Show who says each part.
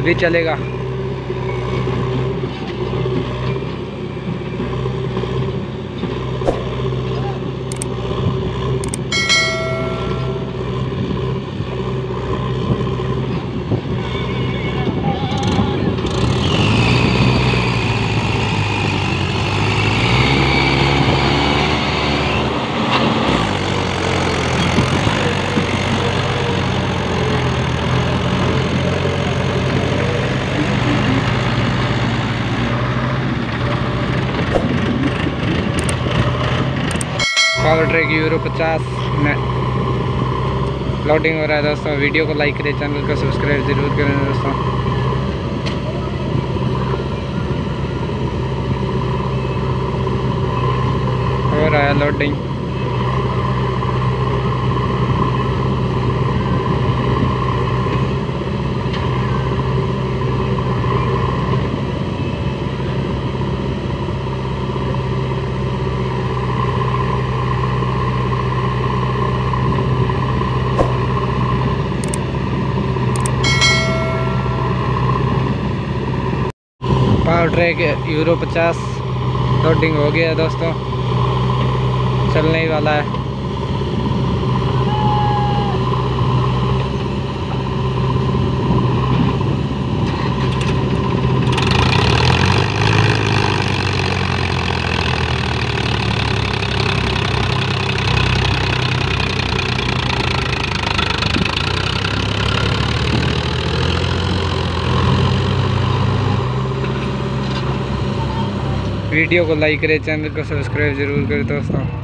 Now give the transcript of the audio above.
Speaker 1: अभी चलेगा। Power track euro पचास में लोडिंग हो रहा है दोस्तों। वीडियो को लाइक करें चैनल को सब्सक्राइब ज़रूर करें दोस्तों। हो रहा है लोडिंग पावर ट्रैक यूरो पचास लोडिंग हो गया दोस्तों। चलने ही वाला है। वीडियो को लाइक करें चैनल को सब्सक्राइब ज़रूर करें दोस्तों।